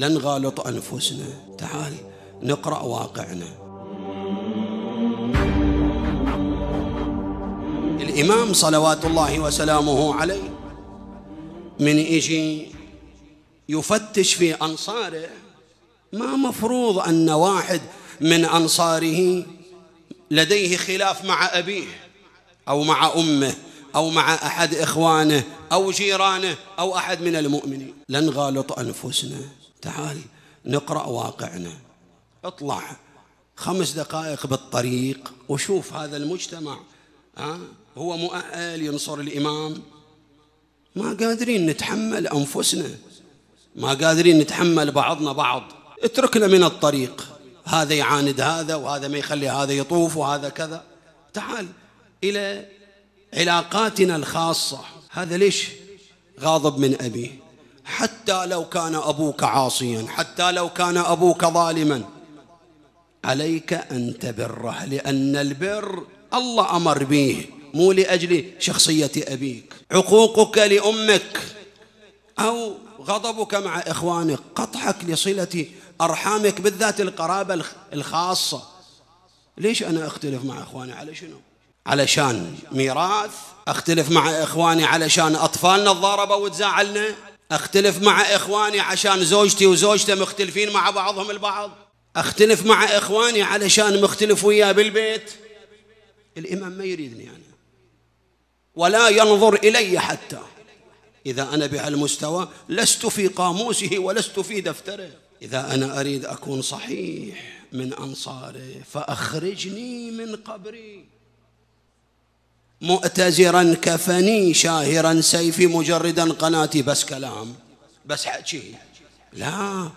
لا نغالط أنفسنا. تعال نقرأ واقعنا. الإمام صلوات الله وسلامه عليه من يجي يفتش في أنصاره ما مفروض أن واحد من أنصاره لديه خلاف مع أبيه أو مع أمه أو مع أحد إخوانه أو جيرانه أو أحد من المؤمنين. لا نغالط أنفسنا. تعال نقرأ واقعنا. اطلع خمس دقائق بالطريق وشوف هذا المجتمع. ها؟ هو مؤهل ينصر الإمام. ما قادرين نتحمل أنفسنا. ما قادرين نتحمل بعضنا بعض. اتركنا من الطريق. هذا يعاند هذا وهذا ما يخلي هذا يطوف وهذا كذا. تعال إلى علاقاتنا الخاصة. هذا ليش غاضب من أبيه حتى لو كان أبوك عاصيا حتى لو كان أبوك ظالما. عليك أن تبره لأن البر الله أمر به مو لأجل شخصية أبيك. عقوقك لأمك أو غضبك مع إخوانك قطعك لصلة أرحامك بالذات القرابة الخاصة. ليش أنا أختلف مع إخواني؟ على شنو؟ علشان ميراث أختلف مع إخواني علشان أطفالنا تضاربوا وتزاعلنا أختلف مع إخواني عشان زوجتي وزوجته مختلفين مع بعضهم البعض أختلف مع إخواني علشان مختلف وياه بالبيت. الإمام ما يريدني أنا. ولا ينظر إلي حتى. إذا أنا بهالمستوى لست في قاموسه ولست في دفتره. إذا أنا أريد أكون صحيح من أنصاره فأخرجني من قبري. مؤتزرا كفني شاهرا سيفي مجردا قناتي بس كلام. بس حكي. لا.